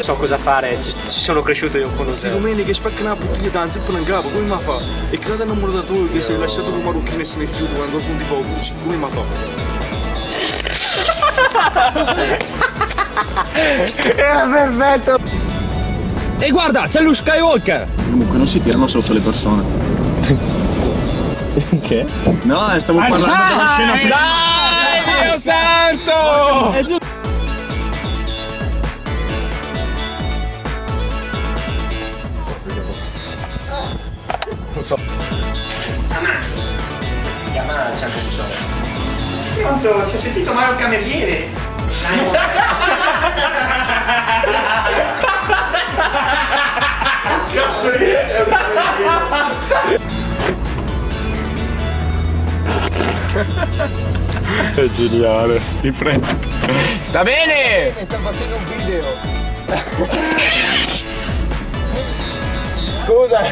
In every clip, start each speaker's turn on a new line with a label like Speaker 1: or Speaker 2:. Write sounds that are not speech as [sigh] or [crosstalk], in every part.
Speaker 1: So cosa fare, ci, ci sono cresciuto io con
Speaker 2: Questi rumeni che spaccano la bottiglia danza e poi in capo, come mi fa? E credo tu che sei lasciato con marocchino e se ne fiuto quando fondi fuoco, come mi fa? [laughs]
Speaker 3: Era perfetto! E guarda, c'è lo Skywalker!
Speaker 2: Comunque non si tirano sotto le persone. [laughs]
Speaker 3: Che?
Speaker 2: No, stavo parlando della scena prima.
Speaker 3: Dai, Dio santo!
Speaker 1: Chiama c'è anche bisogno.
Speaker 4: Pronto, si è sentito male un cameriere.
Speaker 2: È geniale. Riprendi.
Speaker 3: Sta bene!
Speaker 1: Sta facendo un video.
Speaker 3: Scusa!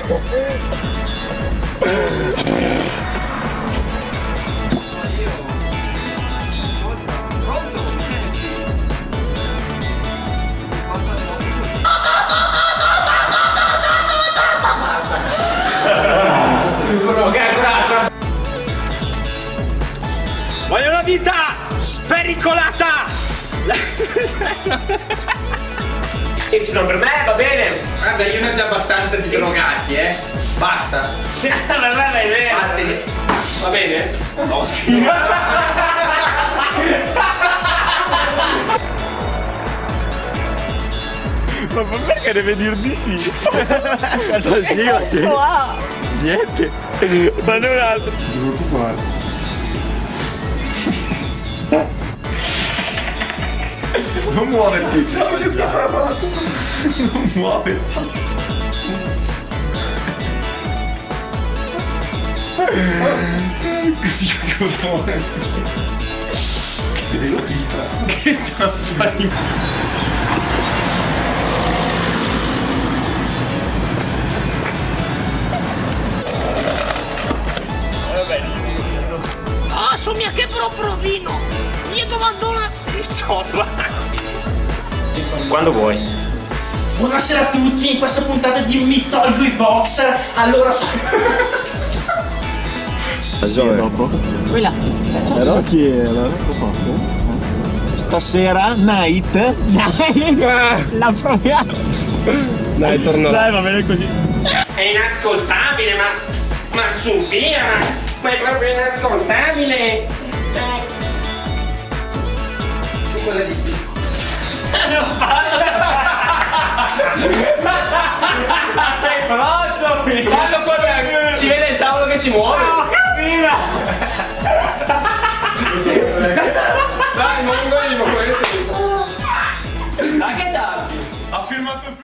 Speaker 3: Voglio una vita spericolata!
Speaker 1: Y per me va bene.
Speaker 4: Guarda, io ne ho già abbastanza di drogati, eh. Basta. [laughs] [laughs]
Speaker 1: per me va bene.
Speaker 4: Vattene.
Speaker 1: Va bene?
Speaker 2: Ma perché deve dir di sì? [laughs] Niente.
Speaker 3: Ma non altro!
Speaker 2: Non muoverti. Non muoverti. Che tappa di
Speaker 5: Ah, somiglia che però provino! Gli domando una pistola!
Speaker 1: Quando vuoi.
Speaker 4: Buonasera a tutti, in questa puntata di Mi tolgo i boxer. Allora.
Speaker 2: Sì, dopo.
Speaker 5: Quella!
Speaker 2: Però chi era? Proposto? Stasera, night.
Speaker 5: Dai! [laughs] La proviamo!
Speaker 3: Dai, torno.
Speaker 5: Dai, va bene così!
Speaker 4: È inascoltabile, ma. Ma su via! Ma, è proprio inascoltabile! Eh. Tu cosa
Speaker 5: Mỗi lần.